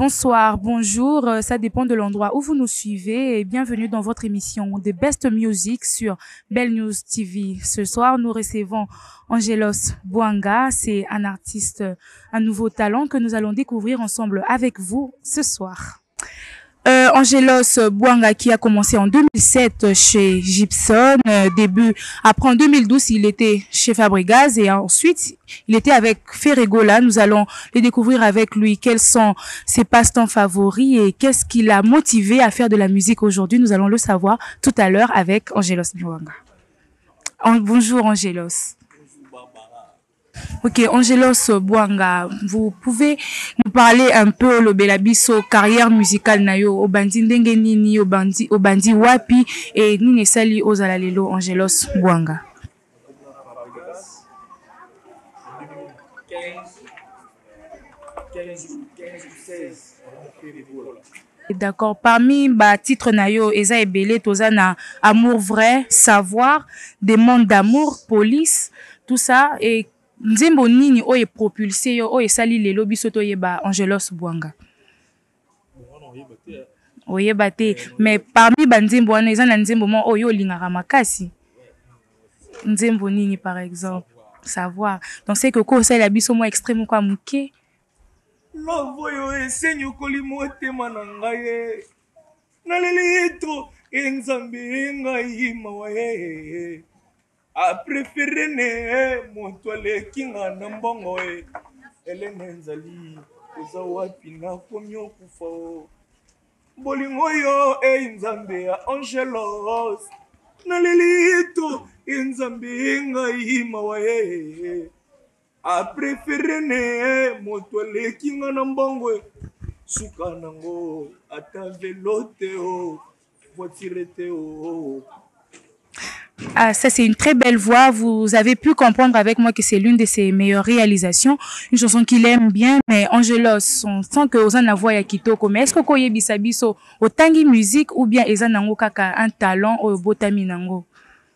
bonsoir, bonjour, euh, ça dépend de l'endroit où vous nous suivez et bienvenue dans votre émission The Best Music sur Belle News TV. Ce soir, nous recevons Angelos Buanga, c'est un artiste, un nouveau talent que nous allons découvrir ensemble avec vous ce soir. Euh, Angelos Bouanga qui a commencé en 2007 chez Gibson, euh, début. Après en 2012, il était chez Fabregas et ensuite il était avec Ferregola. Nous allons le découvrir avec lui quels sont ses passe-temps favoris et qu'est-ce qui l'a motivé à faire de la musique aujourd'hui. Nous allons le savoir tout à l'heure avec Angelos Bouanga. bonjour Angelos. Ok, Angelos Bwanga, vous pouvez nous parler un peu, olobela biso carrière musicale na yo, obandi ndenge nini, obandi, obandi wapi, et nini esali ozala lelo Angelos Bwanga? D'accord parmi ba titre na yo eza ebele toza na amour vrai, savoir, demande d'amour, police tout ça et nzembo nini oyo e propulse yo oyo esali lelo biso toyeba Angelos Bwanga? oyeba te mais parmi ba nzembo wana eza na nzembo moko oyo olingaka makasi nzembo nini par exemple savoir donc c'est que ko osalela biso mwa extrait moko ya moke love oyo esenyi okoli motema na ngai ye naleli ye tro e nzambe ye ngai mawa ye A prefere ne eh, moto aleki nga na mbongo eh, Elena enzali oza wapi na komi okufa oh. Bolingo yo eh nzambe ya angelos naleli to eh nzambe ngai mawa eh. A prefere ne moto aleki nga na mbongo eh. suka nango ata velo te o oh. voitire te o oh. oh, oh. Ah, ça c'est une très belle voix. Vous avez pu comprendre avec moi que c'est l'une de ses meilleures réalisations. Une chanson qu'il aime bien, mais Angelos, on sent que Ozan la voix ya kitoko. Mais est-ce que koye bisabiso, otangi musique ou bien Ezan nango kaka un talent au botami nango?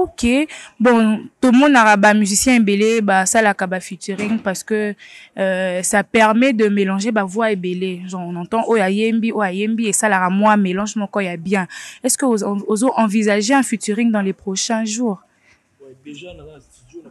Ok bon tomonaka ba musiciens ebele basalaka ba featuring parce que euh, ça permet de mélanger ba voix ebele genre on entend oyo ayembi oyo ayembi esalaka mwa mélange moko ya bien est ce que ozo envisager un featuring dans les prochains jours ouais, déjà, na studio, na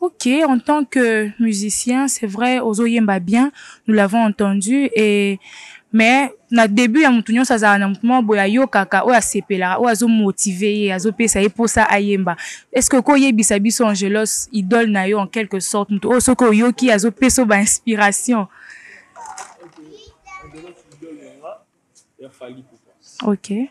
Ok, en tant que musicien, c'est vrai, Ozo Yemba bien, nous l'avons entendu, et mais na début ya mutu nyonso azala na mutu moko boye ayokaka oyo asepelaka oyo azo motive ye azopesa ye mposa ayemba est ce que okoki oyebisa biso angelos idole na yo en quelque sorte mutu oyo soki oyoki azopesa yo bainspiration okay.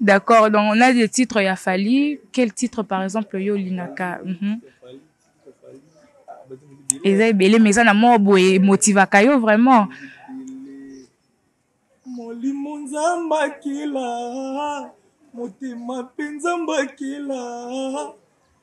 D'accord donc on a des titres ya Fally quel titre par exemple yo olingaka mm -hmm. eza ebele mais eza na moko boye emotivaka yo vraiment molimo nzambe akela motema mpe nzambe akela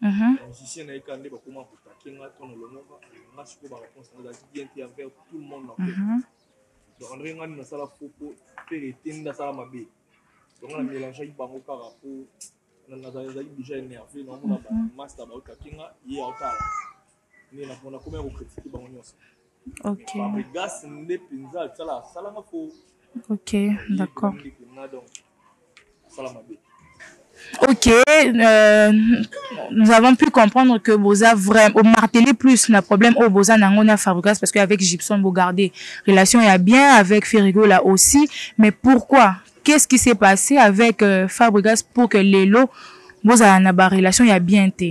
Mhm. ba musicien na ye kaka nde bakoma kotake nga to na longaka nga sikoyo ba réponse na ezalaki bien te envers tout le monde na cote mhm. donc andre nga nde nasala faux po pere ete nde asala mabe donc nga na mélangeaki bango kaka po nazalaki déjà énervé naomona ba mhm. master baotake nga ye aotala Ok nous avons pu comprendre que boza vrai au martele plus na problème oyo boza na yango na Fabregas parce que avec Gibson bo garder relation ya bien avec Ferregola aussi mais pourquoi qu'est-ce qui s'est passé avec euh, Fabregas pour que lelo bozala na ba relation ya bien te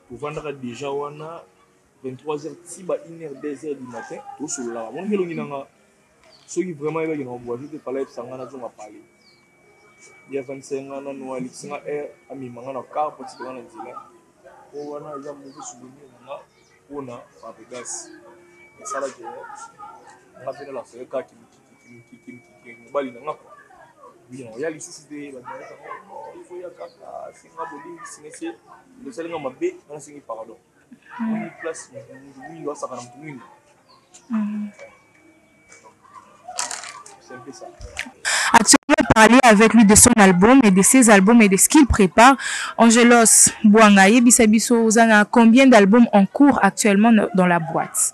Tovandaka dejà wana 23 heures ti ba 1 heure 2 heures du matin tosololaka. Omonaki elongi na nga? Soki vraiment ayebaki na Voisin te fallait ayebisa nga nazonga palais. Ye afandisa nga nanu alekisa nga heure amema nga na car po atika nga na nzela. Oyo wana eza mauvais souvenir na nga pona Fabregas. Esalaki nga pe na la fallait kaka ki avec lui de son album et de ses albums et de ce qu'il prépare Angelos Bouangaye, Bisabiso, combien d'albums en cours actuellement dans la boîte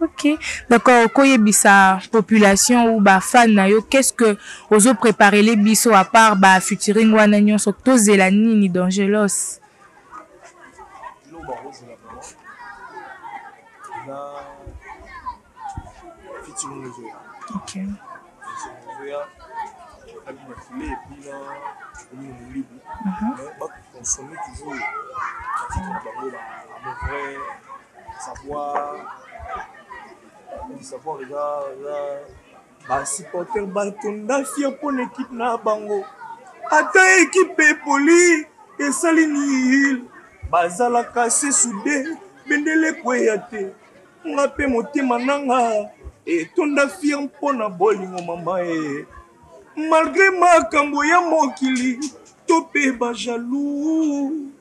Ok donc oko yebisa population ou ba fan na yo qu'est ce que ozo preparele biso à part ba futuring wana nionso tozela nini dangelos. Okay. Uh -huh. Ba supporters batonda fier mpo na equipe na bango ata equipe epoli esali nihil bazalaka se soude bendele ekweya te nga mpe motema nanga etonda fier mpo na bolingo mama e malgre makambo ya mokili to mpe ba jaloux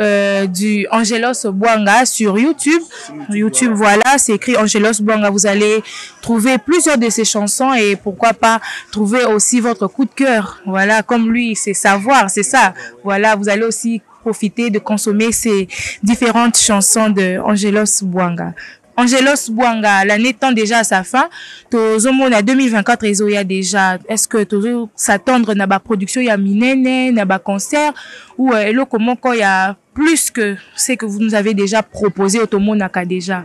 euh, du Angelos Buanga sur YouTube. YouTube, voilà, c'est écrit Angelos Bwanga. Vous allez trouver plusieurs de ses chansons et pourquoi pas trouver aussi votre coup de cœur. Voilà, comme lui, c'est savoir, c'est ça. Voilà, vous allez aussi profiter de consommer ces différentes chansons de Angelos Bwanga. Angelos Bwanga l'annee tend dejà à sa fin tozo mona 2024 ezo ya dejà est ce que tozo s'attendre na ba production ya minene na ba concert ou eloko moko ya plus que ce que vous nous avez dejà propose oyo tomonaka dejà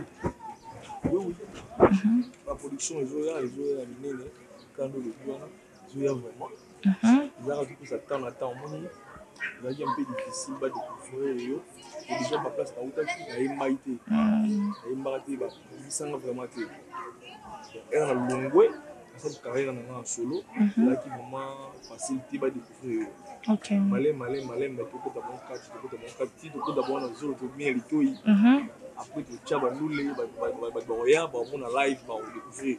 oui oui ba production ezo ya ezo ya minene kando olobi wana zoya vraiment eza kaka kopesa temps na temps omoni ezalaki mpe difficile ba découvrir yo déjà ba place nautaki nayembaki te nayembaka te babisanga vraiment te ere na longwe nasali carrière na nga na solo ezalaki vraiment facile te ba découvrir yo male male male mbe tokota bango kati tokota bango kati ti tokota bango na zolo tobina litoi après totya balule bakoya baomona live bakodécouvrir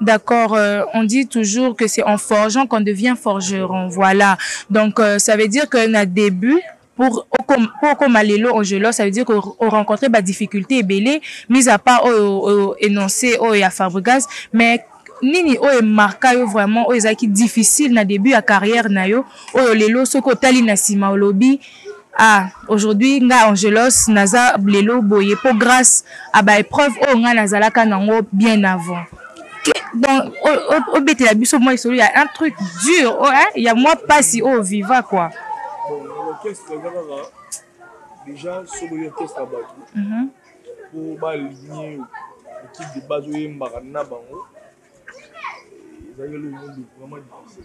D'accord, euh, on dit toujours que c'est en forgeant qu'on devient forgeron. Voilà. Donc, euh, ça veut dire que na début, pour okoma lelo ojelo ça veut dire orencontre badifficulté ebele mise à part oyo énoncé oyo ya fabrigas mais nini oyo emarka yo vraiment oyo ezalaki difficile na début ya carrière na yo oyo lelo soki otali na nsima olobi Ah aujourd'hui nga Angelos naza lelo boye po grace a ba epreuve oyo nga nazalaka nango bien avant donc obetela biso mwa lisolo ya un truc dur oh, hein, ya mwa pasi oyo viva quoi déjà soki oyo orchestre ya bato po baligne équipe de base oyembaka na bango ezali eloko vraiment difficile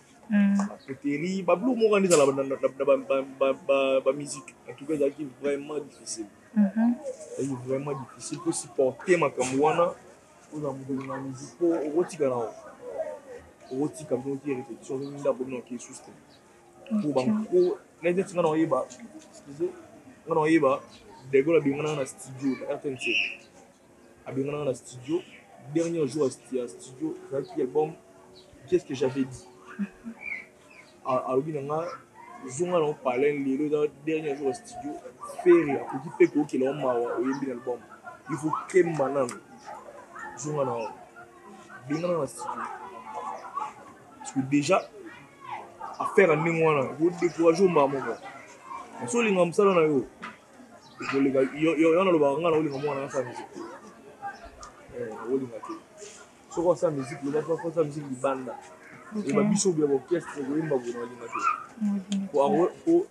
Papeterie, ba biloko moko wana ezala ba musique en tout cas ezalaki vraiment difficile. Ezalaki vraiment difficile ko supporter makambo wana ozala moto olinga musique po okotika na okotika bino ki repetition ozo minda ko bino ki susu te. Po ba po neti nga na oyeba excusez nga na oyeba De Gaulle abenga nga na studio na RTNC. Abengana nga na studio, dernier jour ya studio ezalaki album Qu'est-ce que j'avais dit? Alobi na nga zonga na yo palais lelo eza dernier jour ya studio, Ferre akoki pe ko yokela yo mawa oyembi na album, il faut kemba nanu zonga na yo. Abengana nga na studio parce que dejà affaire ya ndenge wana eko decourager yo mbala moko, mais soki olingaka musala na yo yo nalobaka ngai nakolinga mwana nasala miziki eh, nakolinga te soki osala miziki lobaosala miziki libanda eba biso boya baorchestre koyemba boye nakolinga te po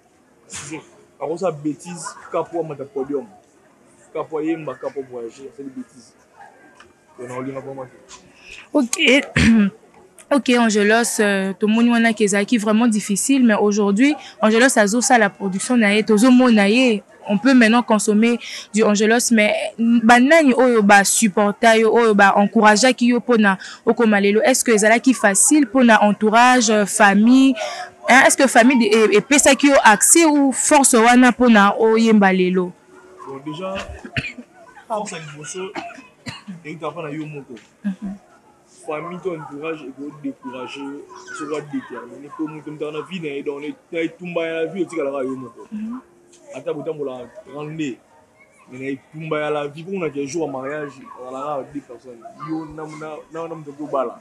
akosala bétise kapo amata podium kapo ayemba kapo voyage asali bétise Ok, ok Angelos, euh, tomoni wana ke ezalaki vraiment difficile, mais aujourd'hui Angelos azosala production na ye, tozomona ye on peut maintenant consommer du Angelos, mais banani oyo ba supporta yo, oyo ba encourageaki yo pona okoma lelo, est-ce que ezalaki facile pona entourage, famille, hein, est-ce que famille epesaki yo accès ou force wana pona oyemba lelo? bon déjà force ya liboso eyuta mpa na yo moko mhm. famille to entourage ekodécourage yo soki adétermine po moto motaka na vie na ye donc na etumba ya la vie otikalaka yo moko mhm. ata botambola 32 mais na etumba ya la vie komonaka ya jour ya mariage ozalaka de personne yo na moto okobala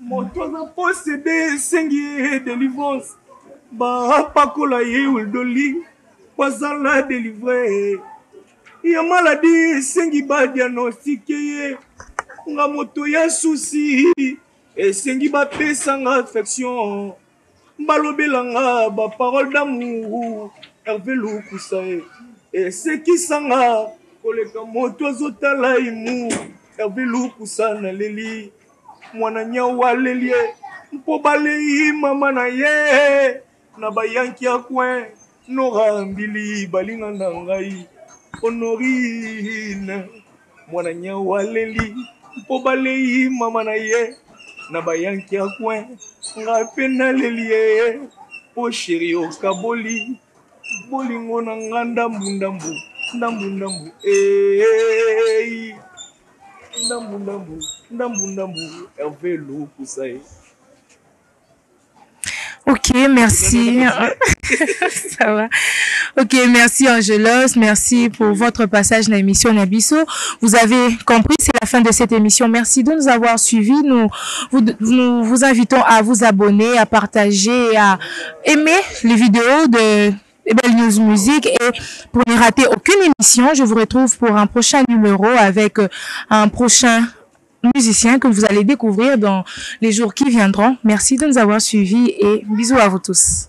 Moto aza posede esengi ye delivrance bapakola ye huile d'olive po azala delivre ya maladi esengi badiagnostike ye nga moto ya susi esengi bapesa nga affection balobela nga ba parole d'amour herve lukusa e esekisa nga koleka moto azotala imu herve lukusa na leli mwana nyau alelie mpo balei mama na ye na bayanki ya coin Nora mbili balinga na ngai Honorine mwana nyau aleli mpo baleyi mama na ye na ba yanki ya coin nga mpe naleli yeye mpo cheri okaboli bolingo na nga ndambu ndambu ndambu ndambu eeyi ndambu ndambu ndambu ndambu Herve Lukusa ye Ok, merci. Ça va. Ok, merci Angelos. Merci pour votre passage dans l'émission Nabisso. Vous avez compris, c'est la fin de cette émission. Merci de nous avoir suivis. Nous vous, nous vous invitons à vous abonner, à partager, à aimer les vidéos de Belle News Music. Et pour ne rater aucune émission, je vous retrouve pour un prochain numéro avec un prochain musiciens que vous allez découvrir dans les jours qui viendront. Merci de nous avoir suivis et bisous à vous tous.